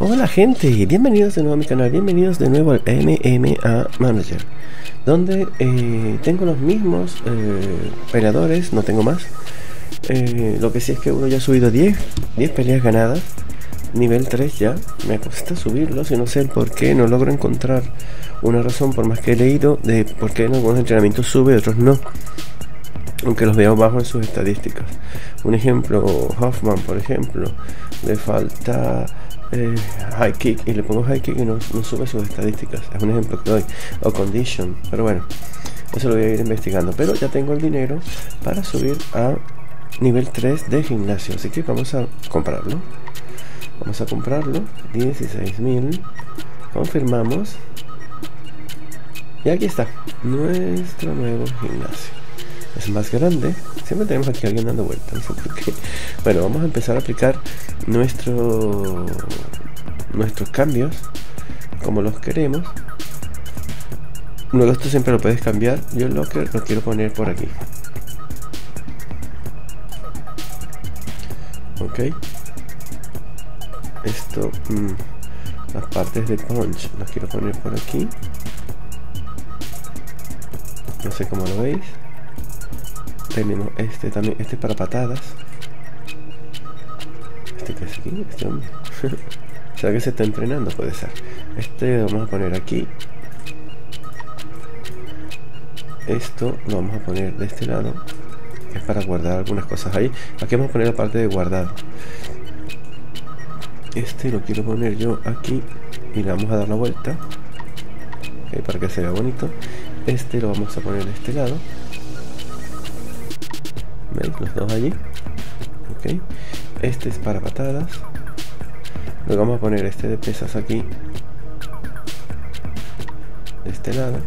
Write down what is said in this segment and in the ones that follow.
Hola gente, bienvenidos de nuevo a mi canal, bienvenidos de nuevo al MMA Manager Donde eh, tengo los mismos eh, peleadores, no tengo más eh, Lo que sí es que uno ya ha subido 10, 10 peleas ganadas Nivel 3 ya, me cuesta subirlos y no sé el por qué, no logro encontrar una razón por más que he leído De por qué en algunos entrenamientos sube, otros no aunque los veo bajo en sus estadísticas. Un ejemplo, Hoffman, por ejemplo, le falta eh, high kick y le pongo high kick y no, sube sus estadísticas. Es un ejemplo que doy. O condition. Pero bueno, eso lo voy a ir investigando. Pero ya tengo el dinero para subir a nivel 3 de gimnasio. Así que vamos a comprarlo. Vamos a comprarlo. 16.000. Confirmamos. Y aquí está. Nuestro nuevo gimnasio es más grande. Siempre tenemos aquí alguien dando vueltas, Bueno, vamos a empezar a aplicar nuestro, nuestros cambios como los queremos. Luego esto siempre lo puedes cambiar. Yo el locker lo quiero poner por aquí. Ok. Esto, mm, las partes de punch las quiero poner por aquí. No sé cómo lo veis tenemos este también, este para patadas. Este que es aquí, este hombre. ¿Será que se está entrenando? Puede ser. Este lo vamos a poner aquí. Esto lo vamos a poner de este lado. Es para guardar algunas cosas ahí. Aquí vamos a poner la parte de guardado. Este lo quiero poner yo aquí. Y le vamos a dar la vuelta. para que se vea bonito. Este lo vamos a poner de este lado. ¿Veis? Los dos allí. Ok. Este es para patadas. Luego vamos a poner este de pesas aquí. De este lado.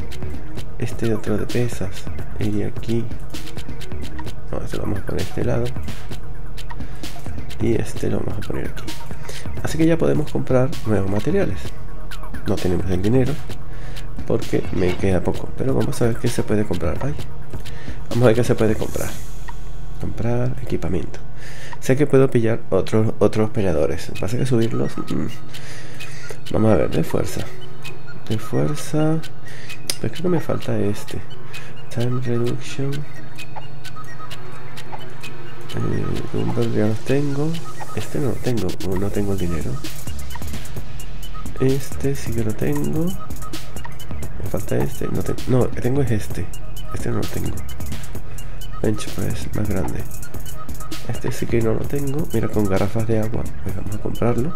Este otro de pesas iría aquí. No, este lo vamos a poner este lado. Y este lo vamos a poner aquí. Así que ya podemos comprar nuevos materiales. No tenemos el dinero porque me queda poco. Pero vamos a ver qué se puede comprar. Ay, vamos a ver qué se puede comprar comprar equipamiento. Sé que puedo pillar otros otros peleadores. Pasa que subirlos. Mm. Vamos a ver, de fuerza. De fuerza. Pero creo que me falta este. Time reduction. Eh, ya los tengo. Este no lo tengo. No tengo el dinero. Este sí que lo tengo. Me falta este. No, no tengo es este. Este no lo tengo bench press más grande. Este sí que no lo tengo. Mira con garrafas de agua pues vamos a comprarlo.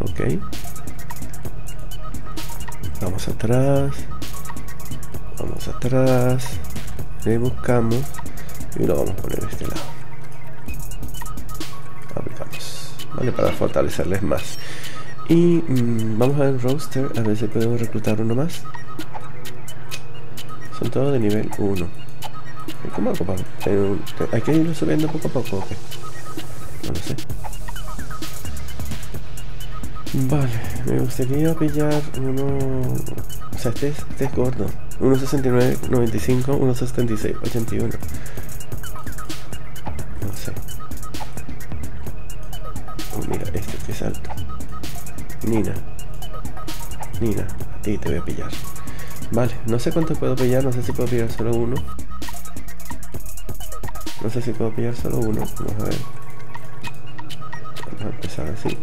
Ok. Vamos atrás. Vamos atrás. Le buscamos y lo vamos a poner de este lado. Aplicamos vale para fortalecerles más. Y mm, vamos a ver el roster a ver si podemos reclutar uno más. Son todos de nivel 1 ¿Cómo hago ¿Hay que irlo subiendo poco a poco No lo sé. Vale, me gustaría pillar uno... O sea, este es, este es gordo. 1.69, 95, 1.76, 81. No sé. Oh, mira, este que es alto. Nina. Nina, a ti te voy a pillar. Vale, no sé cuánto puedo pillar, no sé si puedo pillar solo uno. No sé si puedo pillar solo uno. Vamos a ver. Vamos a empezar así.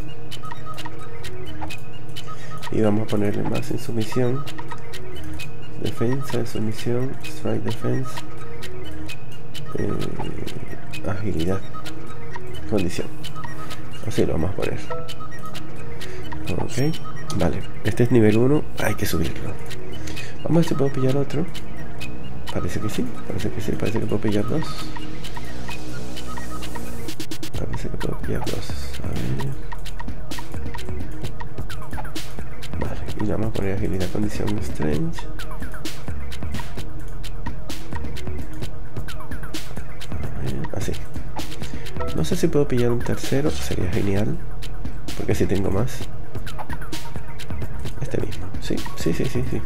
Y vamos a ponerle más en sumisión. Defensa, sumisión, strike defense. Eh, agilidad. Condición. Así lo vamos a poner. Ok. Vale. Este es nivel 1. Hay que subirlo. Vamos a ver si puedo pillar otro. Parece que sí. Parece que sí. Parece que puedo pillar dos. A ver. Vale, y vamos a poner agilidad condición strange. así. No sé si puedo pillar un tercero, sería genial. Porque si tengo más. Este mismo. Sí, sí, sí, sí, sí.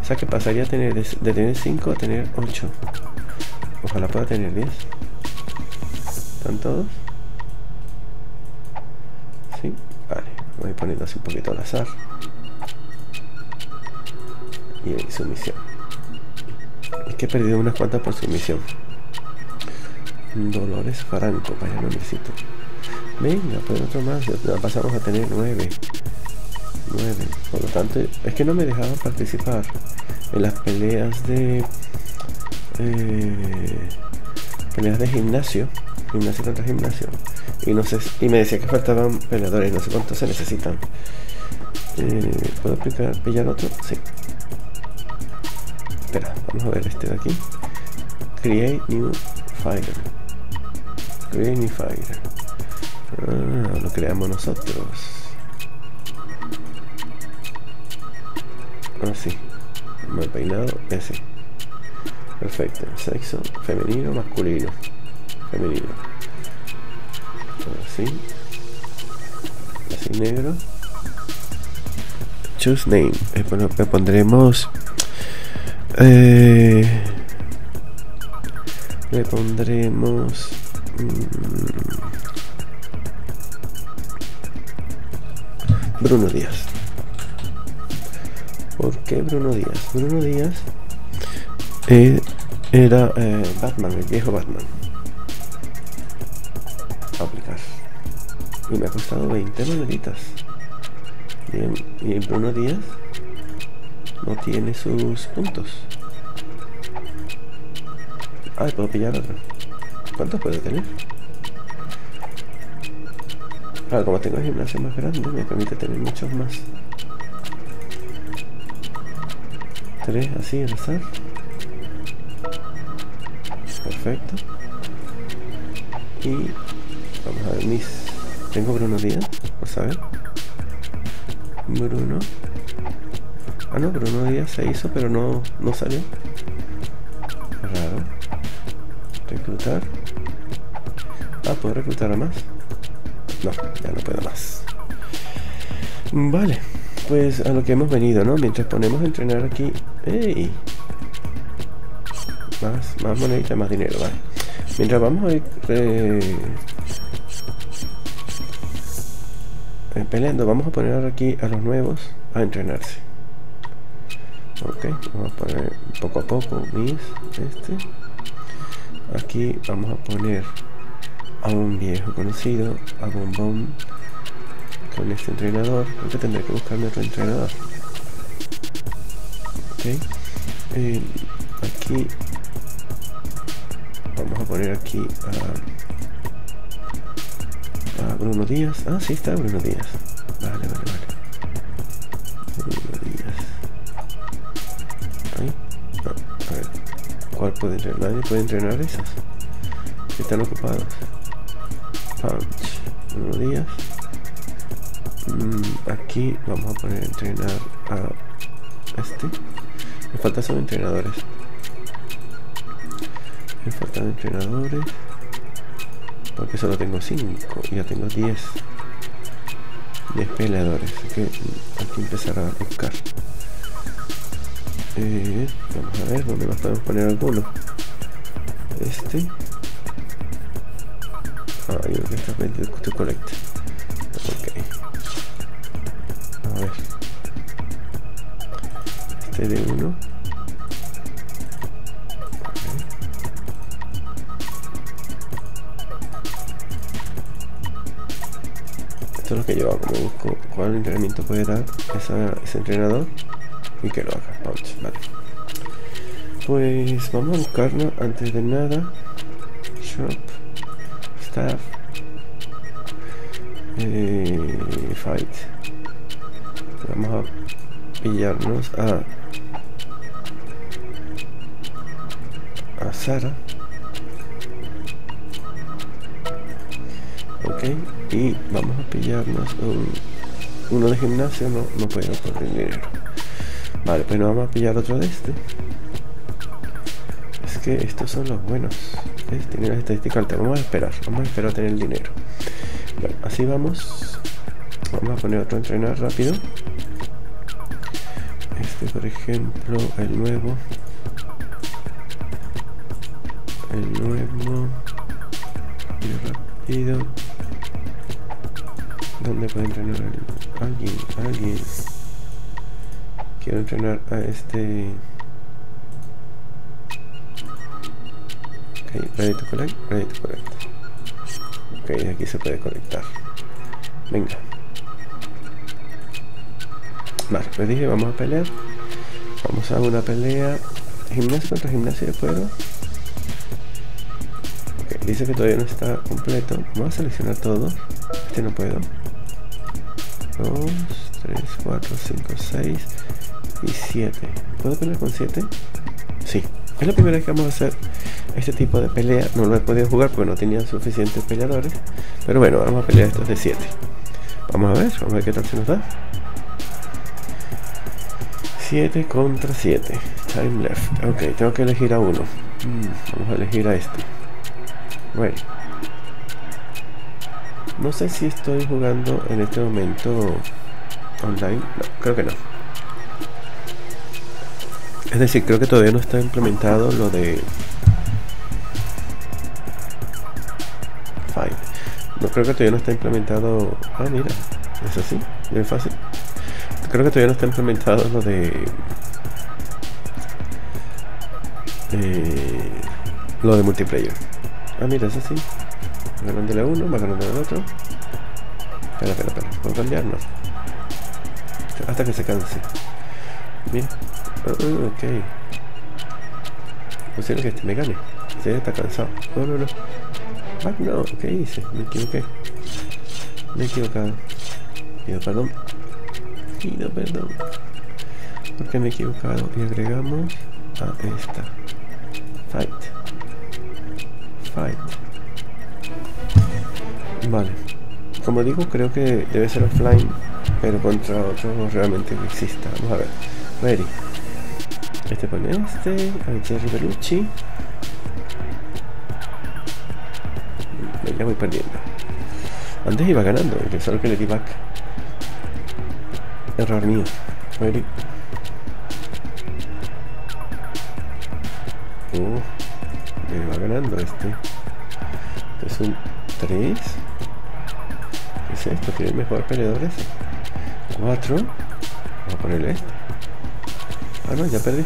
O sea que pasaría tener de, de tener 5 a tener 8. Ojalá pueda tener 10. ¿Están todos? Perdido unas cuantas por sumisión. Dolores Franco, vaya necesito Venga, pues otro más. Pasamos a tener nueve. Nueve. Por lo tanto, es que no me dejaban participar en las peleas de. Eh, peleas de gimnasio. Gimnasio contra gimnasio. Y no sé. Y me decía que faltaban peleadores. No sé cuántos se necesitan. Eh, ¿Puedo aplicar, pillar otro? Sí. Espera, vamos a ver este de aquí. Create new fighter. Create new fighter. Ah, lo creamos nosotros. Así. Ah, Mal peinado, ese. Perfecto. Sexo femenino, masculino. Femenino. Así. Así negro. Choose name. Le pondremos. Eh, le pondremos. Mmm, Bruno Díaz. ¿Por qué Bruno Díaz? Bruno Díaz eh, era eh, Batman, el viejo Batman. aplicar. Y me ha costado 20 moneditas. Y Bruno Díaz no tiene sus puntos. Ay, puedo pillar otro. ¿Cuántos puedo tener? Claro, como tengo el gimnasio más grande, me permite tener muchos más. Tres así al azar. Perfecto. Y vamos a ver mis. Tengo Bruno Díaz, por saber. Bruno. Ah, no, Bruno Díaz se hizo, pero no, no salió. Raro. Reclutar. Ah, puedo reclutar a más. No, ya no puedo más. Vale, pues a lo que hemos venido, ¿no? Mientras ponemos a entrenar aquí... ¡Ey! Más, más moneditas, más dinero, vale. Mientras vamos a ir... Eh, eh, peleando, vamos a poner aquí a los nuevos a entrenarse. Ok, vamos a poner poco a poco mis, este. Aquí vamos a poner a un viejo conocido, a Bombón, con este entrenador. Creo tendré que buscarme otro entrenador. Ok. Eh, aquí vamos a poner aquí a, a Bruno Díaz. Ah, sí está Bruno Díaz. Vale, vale, ¿Cuál puede entrenar? Nadie puede entrenar esas. Están ocupados. Buenos días. Mm, aquí vamos a poner a entrenar a este. Me faltan son entrenadores. Me faltan entrenadores. Porque solo tengo 5 y ya tengo 10. 10 peleadores. Así que hay que empezar a buscar. Eh, vamos a ver dónde más podemos poner alguno. Este. Ah, yo que está pendiente to collect. Ok. A ver. Este de uno. Esto es lo que yo hago, me busco cuál entrenamiento puede dar ese entrenador y que lo haga. vale. Pues vamos a buscarlo antes de nada. Shop eh, fight vamos a pillarnos a a Sara ok y vamos a pillarnos un, uno de gimnasio no, no puedo por dinero vale pues nos vamos a pillar otro de este es que estos son los buenos tiene las estadísticas altas. Vamos a esperar. Vamos a esperar a tener el dinero. Bueno, así vamos. Vamos a poner otro entrenar rápido. Este, por ejemplo, el nuevo. El nuevo. Y rápido. ¿Dónde puede entrenar alguien? Alguien. Quiero entrenar a este. Ok, ready to collect, ready to collect. Ok, aquí se puede conectar. Venga. Vale, pues dije, vamos a pelear. Vamos a una pelea. Gimnasio contra gimnasio de puedo. Ok, dice que todavía no está completo. Vamos a seleccionar todos. Este no puedo. 2, 3, 4, 5, 6 y 7. ¿Puedo pelear con 7? Sí. Es la primera vez que vamos a hacer este tipo de pelea. No lo he podido jugar porque no tenía suficientes peleadores. Pero bueno, vamos a pelear estos de 7. Vamos a ver, vamos a ver qué tal se nos da. 7 contra 7. Time left. Ok, tengo que elegir a uno. Mm, vamos a elegir a este. Bueno. No sé si estoy jugando en este momento online. No, creo que no. Es decir, creo que todavía no está implementado lo de Five. No creo que todavía no está implementado. Ah, mira, es así, bien fácil. Creo que todavía no está implementado lo de eh, lo de multiplayer. Ah, mira, es así ganándole a uno, va ganándole al otro. Espera, espera, espera. ¿Puedo cambiarnos? Hasta que se canse. Mira. Uh, ok. Posible que este me gane. Este está cansado. No, no, no. Ah, no. ¿Qué hice? Me equivoqué. Me he equivocado. Pido perdón. Pido perdón. Porque me he equivocado. Y agregamos a esta. Fight. Fight. Vale. Como digo, creo que debe ser offline, pero contra otro realmente que exista. Vamos a ver. Ready. Este pone este, a Jerry Bellucci. Ya voy perdiendo. Antes iba ganando, que solo que le di back. Error mío. Ready. Uh, me va ganando este. Este es un 3 esto? ¿Tiene mejor peleador ese? 4. Vamos a ponerle este. Ah, no, ya perdí.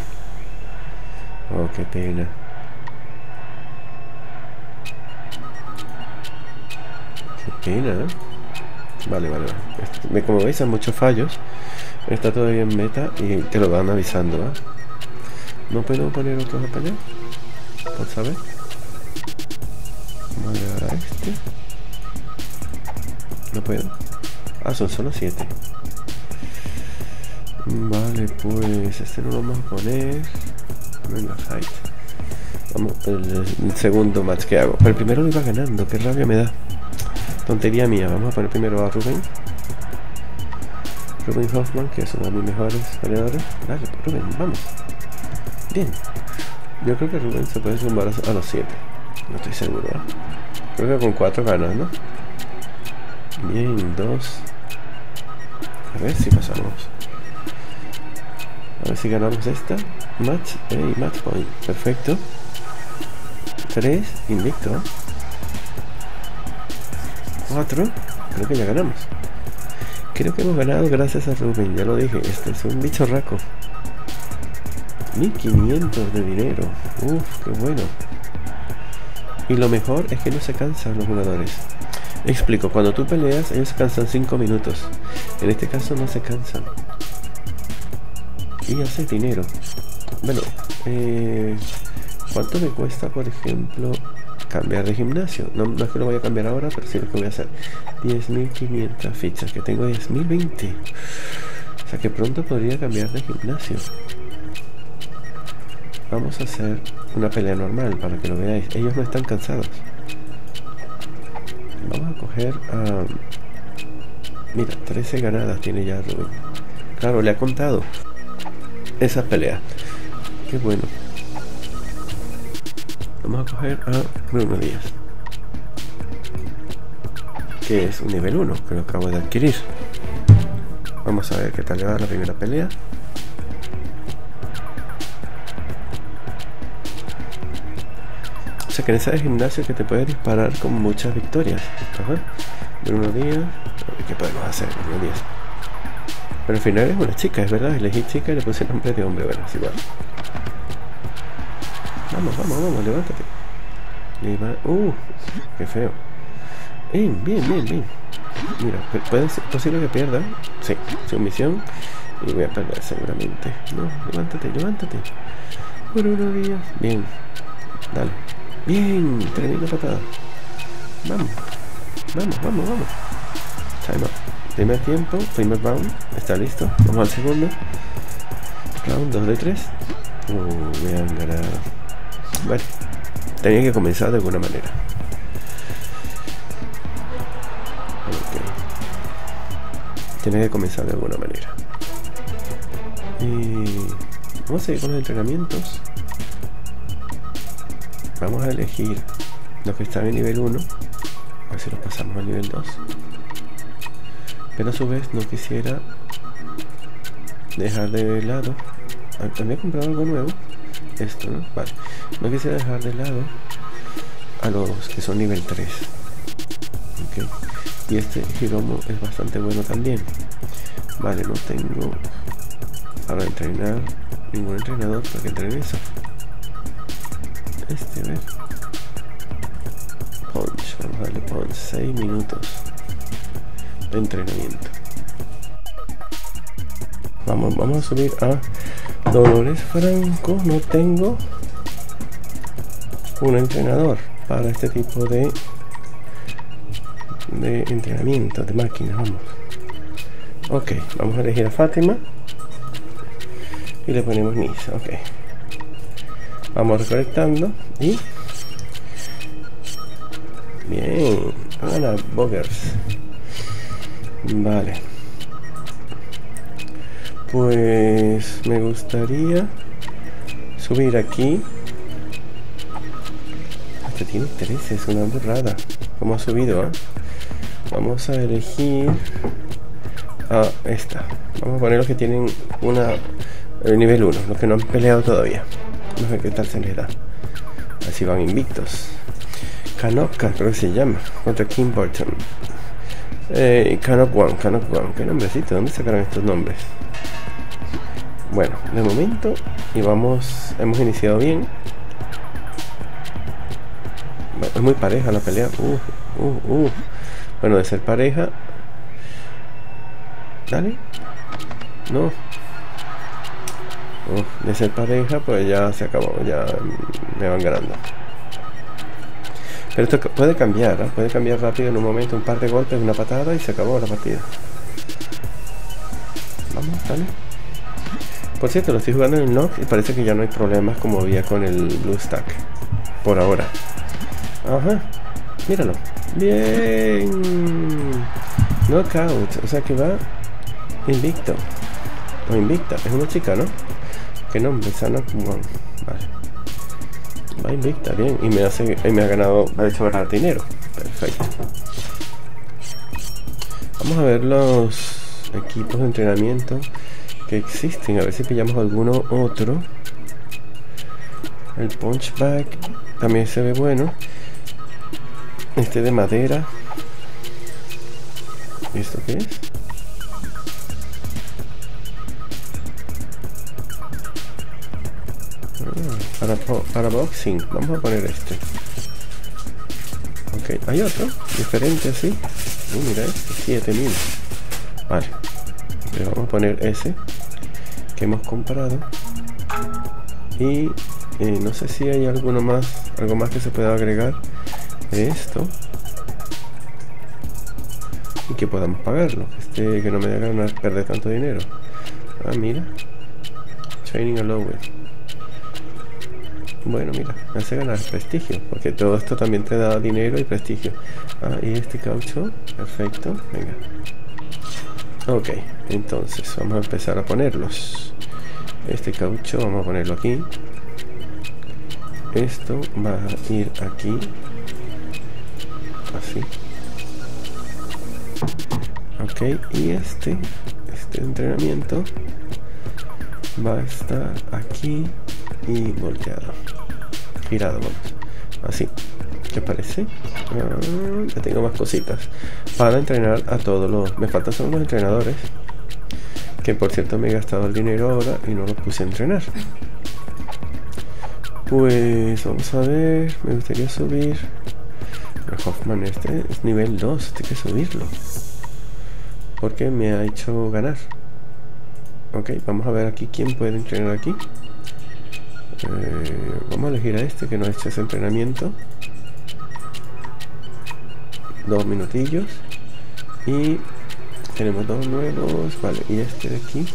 Oh, qué pena. Qué pena, ¿eh? Vale, vale, vale. Este, como veis, hay muchos fallos. Está todavía en meta y te lo van avisando, ¿eh? ¿No puedo poner otros a pelear? ¿Por saber? Vamos a a este. No puedo. Ah, son solo 7. Vale, pues este no lo vamos a poner. Vamos, el, segundo match que hago. Pero el primero lo iba ganando, qué rabia me da. Tontería mía. Vamos a poner primero a Rubén. Rubén Hoffman, que es uno de mis mejores peleadores. Dale, pues, Rubén, vamos. Bien. Yo creo que Rubén se puede sumar a, los 7. No estoy seguro. ¿eh? Creo que con 4 ganas, ¿no? Bien, dos. A ver si pasamos. A ver si ganamos esta. Match, hey, match point. Perfecto. Tres, invicto. Cuatro. Creo que ya ganamos. Creo que hemos ganado gracias a Rubén, ya lo dije. Este es un bicho raco. 1500 de dinero. Uf, qué bueno. Y lo mejor es que no se cansan los jugadores. Explico, cuando tú peleas, ellos se cansan 5 minutos. En este caso no se cansan. Y hace dinero. Bueno, eh, ¿cuánto me cuesta, por ejemplo, cambiar de gimnasio? No, es que lo voy a cambiar ahora, pero sí lo que voy a hacer. 10.500 fichas, que tengo 10.020. O sea que pronto podría cambiar de gimnasio. Vamos a hacer una pelea normal para que lo veáis. Ellos no están cansados. Vamos a coger a... Mira, 13 ganadas tiene ya Rubén. Claro, le ha contado esa pelea. Qué bueno. Vamos a coger a Bruno Díaz. Que es un nivel 1, que lo acabo de adquirir. Vamos a ver qué tal le va la primera pelea. que el gimnasio que te puede disparar con muchas victorias. Ajá. Bruno Díaz. ¿Qué podemos hacer, Bruno Díaz? Pero al final es una chica, es verdad. Elegí chica y le puse el nombre de hombre. Bueno, es igual. Vamos, vamos, vamos, levántate. Uh, qué feo. Bien, bien, bien, bien. Mira, puede ser posible que pierda. Sí, sumisión. Y voy a perder seguramente. No, levántate, levántate. Por unos días. Bien. Dale. Bien, tremenda patada. Vamos. Vamos, vamos, vamos. Time up. Primer tiempo, primer round. Está listo. Vamos al segundo. Round 2 de 3. Uh, me han. Bueno, tenía que comenzar de alguna manera. Tiene que comenzar de alguna manera. Y vamos a seguir con los entrenamientos. Vamos a elegir los que están en nivel 1. A ver si los pasamos al nivel 2. Pero a su vez no quisiera dejar de lado. Había comprado algo nuevo. Esto, ¿no? Vale. No quisiera dejar de lado a los que son nivel 3. Okay. Y este Hiromo es bastante bueno también. Vale, no tengo para entrenar ningún entrenador para que entrene eso. Este, ver. Punch, vamos a darle punch. 6 minutos entrenamiento. Vamos, vamos a subir a Dolores Franco. No tengo un entrenador para este tipo de de entrenamiento de máquinas vamos ok vamos a elegir a Fátima y le ponemos Nisa ok vamos recolectando y bien Ana Boggers vale. Pues me gustaría subir aquí. Este tiene 13 es una burrada. Como ha subido ¿eh? vamos a elegir. A esta. Vamos a poner los que tienen una el nivel 1 los que no han peleado todavía. No sé qué tal se les da. Así van invictos. Kanoka creo que se llama. Contra Kim Burton eh, Kanok One Kanok One qué nombrecito ¿dónde sacaron estos nombres? bueno de momento y vamos hemos iniciado bien es muy pareja la pelea uh, uh, uh. Bueno, de ser pareja. Dale. No. de ser pareja, pues ya se acabó. Ya me van ganando. Pero esto puede cambiar, ¿eh? puede cambiar rápido en un momento, un par de golpes, una patada y se acabó la partida. Vamos, dale. Por cierto, lo estoy jugando en el knock y parece que ya no hay problemas como había con el blue stack. Por ahora. Ajá. Míralo. Bien. Knockout. O sea que va invicto. O invicta. Es una chica, ¿no? ¿Qué nombre? Sana Vale. Va invicta, bien. Y me hace. Y me ha ganado. Ha hecho ganar dinero. Perfecto. Vamos a ver los equipos de entrenamiento que existen. A ver si pillamos alguno otro. El punchback también se ve bueno este de madera ¿esto qué es? Para, para boxing. Vamos a poner este. Ok, hay otro. Diferente así uh, mira este, 7000 vale. Pero vamos a poner ese que hemos comprado. Y eh, no sé si hay alguno más algo más que se pueda agregar esto. Y que podamos pagarlo. Este que no me haga ganar perder tanto dinero. Ah mira. Training allowed bueno mira me hace ganar prestigio porque todo esto también te da dinero y prestigio. Ah y este caucho perfecto venga. Ok entonces vamos a empezar a ponerlos. Este caucho vamos a ponerlo aquí. Esto va a ir aquí. Así. Ok y este este entrenamiento va a estar aquí y volteado girado vamos Así. ¿Qué parece? Ah, ya tengo más cositas. Para entrenar a todos los... Me faltan solo los entrenadores. Que por cierto me he gastado el dinero ahora y no los puse a entrenar. Pues vamos a ver. Me gustaría subir... El Hoffman este es nivel 2. Tengo que subirlo. Porque me ha hecho ganar. Ok, vamos a ver aquí quién puede entrenar aquí. Vamos a elegir a este que no ha hecho ese entrenamiento. Dos minutillos. Y tenemos dos nuevos. Vale, y este de aquí.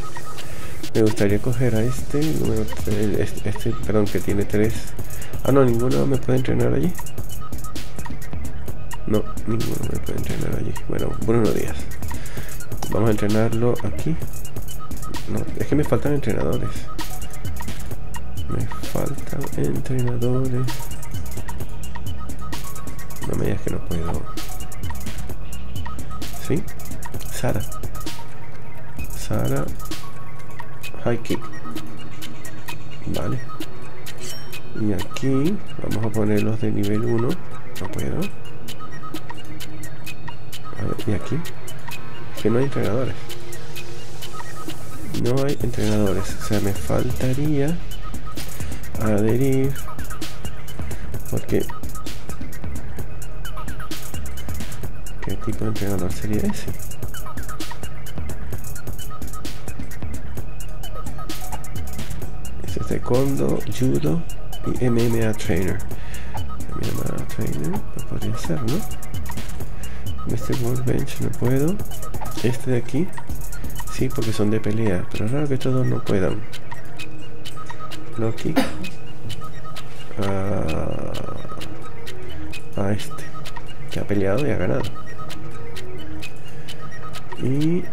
Me gustaría coger a este, número este, este, perdón, que tiene tres. Ah, no, ninguno me puede entrenar allí. No, ninguno me puede entrenar allí. Bueno, buenos días. Vamos a entrenarlo aquí. No, es que me faltan entrenadores. Me faltan entrenadores. No me digas que no puedo. ¿Sí? Sara. Sara. High. Vale. Y aquí vamos a ponerlos de nivel 1. No puedo. y aquí. que no hay entrenadores. No hay entrenadores. O sea, me faltaría adherir porque ¿qué tipo de entrenador sería ese? Ese es judo y MMA trainer MMA trainer no podría ser, ¿no? Este workbench no puedo este de aquí sí porque son de pelea pero raro que todos no puedan Loki. A, este. Que ha peleado y ha ganado. Y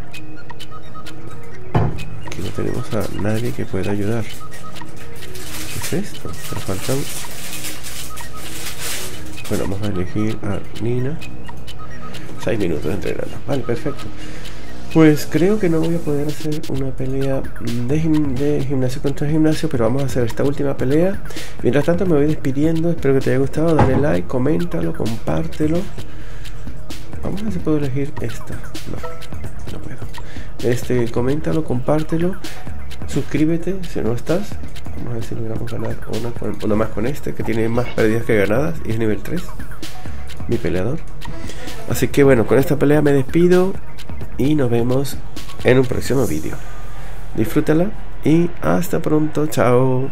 aquí no tenemos a nadie que pueda ayudar. ¿qué es esto? pero faltan bueno vamos a elegir a Nina. 6 minutos entrenando vale perfecto pues creo que no voy a poder hacer una pelea de, gimnasio contra gimnasio, pero vamos a hacer esta última pelea. Mientras tanto me voy despidiendo, espero que te haya gustado, dale like, coméntalo, compártelo. Vamos a ver si puedo elegir esta. No, no puedo. Este, coméntalo, compártelo, suscríbete si no estás. Vamos a ver si logramos ganar una, una más con este, que tiene más pérdidas que ganadas y es nivel 3. Mi peleador. Así que bueno, con esta pelea me despido y nos vemos en un próximo vídeo. Disfrútala y hasta pronto, chao.